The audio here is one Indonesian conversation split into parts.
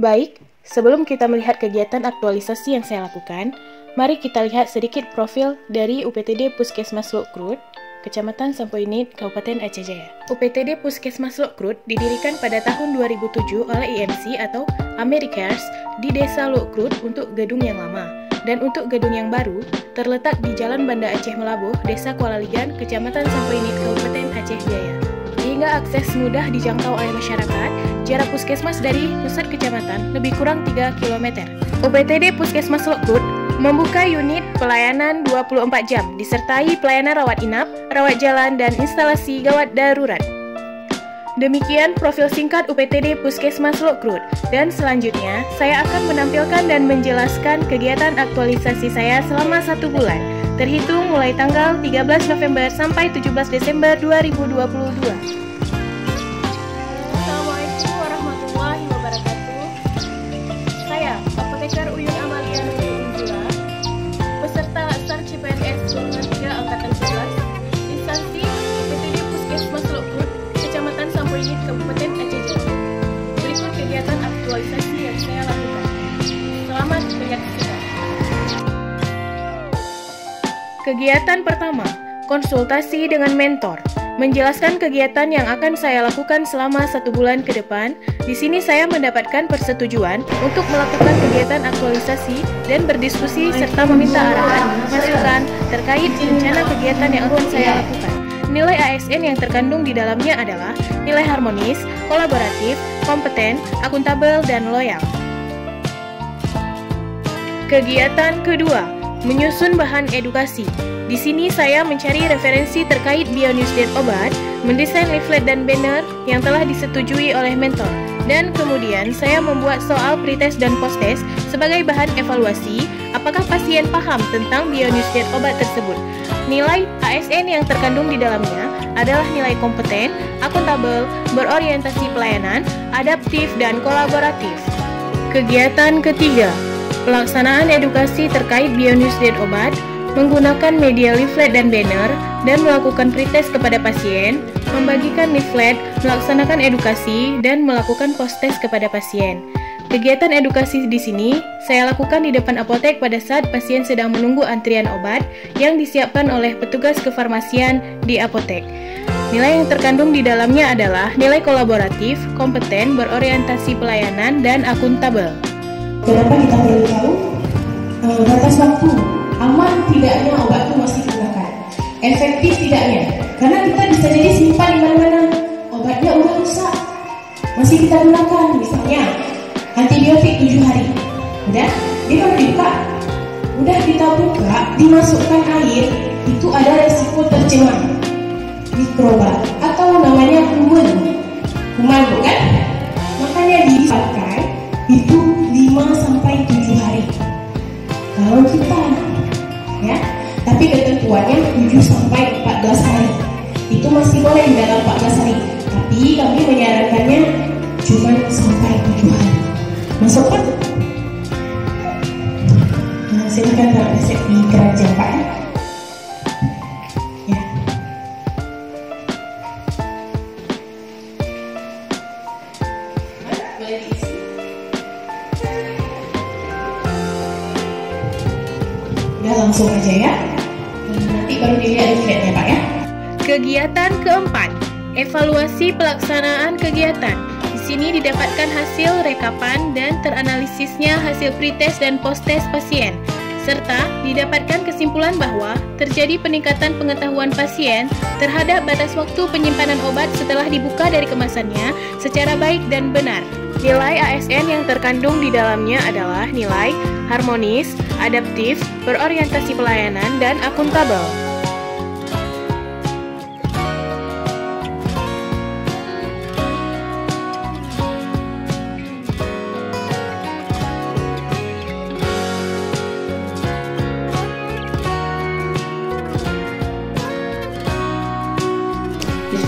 Baik, sebelum kita melihat kegiatan aktualisasi yang saya lakukan, mari kita lihat sedikit profil dari UPTD Puskesmas Lokrut, Kecamatan Sampoinit, Kabupaten Aceh Jaya. UPTD Puskesmas Lokrut didirikan pada tahun 2007 oleh IMC atau Americares di Desa Lokrut untuk gedung yang lama. Dan untuk gedung yang baru, terletak di Jalan Banda Aceh Melabuh, Desa Kuala Ligan, Kecamatan Sampoinit, Kabupaten Aceh Jaya. Sehingga akses mudah dijangkau oleh masyarakat, jarak puskesmas dari pusat kecamatan lebih kurang 3 km. UPTD Puskesmas Lokrut membuka unit pelayanan 24 jam disertai pelayanan rawat inap, rawat jalan, dan instalasi gawat darurat. Demikian profil singkat UPTD Puskesmas Lokrut dan selanjutnya saya akan menampilkan dan menjelaskan kegiatan aktualisasi saya selama satu bulan terhitung mulai tanggal 13 November sampai 17 Desember 2022. Kegiatan pertama, konsultasi dengan mentor. Menjelaskan kegiatan yang akan saya lakukan selama satu bulan ke depan. Di sini saya mendapatkan persetujuan untuk melakukan kegiatan aktualisasi dan berdiskusi serta meminta arahan, masukan terkait rencana kegiatan yang akan saya lakukan. Nilai ASN yang terkandung di dalamnya adalah nilai harmonis, kolaboratif, kompeten, akuntabel, dan loyal. Kegiatan kedua, Menyusun bahan edukasi. Di sini saya mencari referensi terkait Bionews dan obat, mendesain leaflet dan banner yang telah disetujui oleh mentor. Dan kemudian saya membuat soal pretest dan posttest sebagai bahan evaluasi apakah pasien paham tentang Bionews dan obat tersebut. Nilai ASN yang terkandung di dalamnya adalah nilai kompeten, akuntabel, berorientasi pelayanan, adaptif, dan kolaboratif. Kegiatan ketiga, pelaksanaan edukasi terkait bionews dan obat, menggunakan media leaflet dan banner, dan melakukan pretest kepada pasien, membagikan leaflet, melaksanakan edukasi, dan melakukan post-test kepada pasien. Kegiatan edukasi di sini saya lakukan di depan apotek pada saat pasien sedang menunggu antrian obat yang disiapkan oleh petugas kefarmasian di apotek. Nilai yang terkandung di dalamnya adalah nilai kolaboratif, kompeten, berorientasi pelayanan, dan akuntabel. Kenapa kita perlu tahu uh, batas waktu. Aman tidaknya obat itu masih digunakan, efektif tidaknya, karena kita bisa jadi simpan di mana-mana. Obatnya udah rusak, masih kita gunakan misalnya antibiotik 7 hari, udah dia kalau dibuka, udah kita buka dimasukkan air itu ada resiko tercemar. Mikroba atau namanya kuman ketentuannya 7 sampai 14 hari. Itu masih boleh di dalam 14 hari. Tapi kami menyarankannya cuma sampai 7 hari. Masuk Pak? Nah, silakan Pak resep di keranjang Pak ya. langsung aja ya. Baru dilihat leafletnya Pak ya. Kegiatan keempat, evaluasi pelaksanaan kegiatan. Di sini didapatkan hasil rekapan dan teranalisisnya hasil pretest dan post-test pasien serta didapatkan kesimpulan bahwa terjadi peningkatan pengetahuan pasien terhadap batas waktu penyimpanan obat setelah dibuka dari kemasannya secara baik dan benar. Nilai ASN yang terkandung di dalamnya adalah nilai harmonis, adaptif, berorientasi pelayanan, dan akuntabel.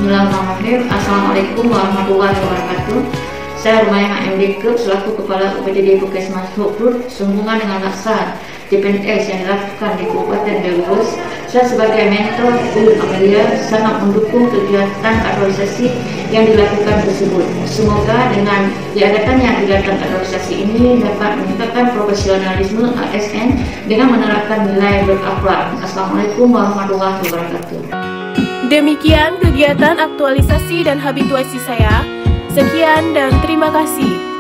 Bismillahirrahmanirrahim Assalamualaikum warahmatullahi wabarakatuh Saya Rumayang MD Club selaku Kepala UPTD Puskesmas Hukbud sehubungan dengan laksanakan DPNS yang dilakukan di Kabupaten Delbos. Saya sebagai mentor Bu Amelia sangat mendukung kegiatan kategorisasi yang dilakukan tersebut. Semoga dengan diadakannya kegiatan kategorisasi ini dapat meningkatkan profesionalisme ASN dengan menerapkan nilai berakhlak. Assalamualaikum warahmatullahi wabarakatuh. Demikian kegiatan aktualisasi dan habituasi saya. Sekian dan terima kasih.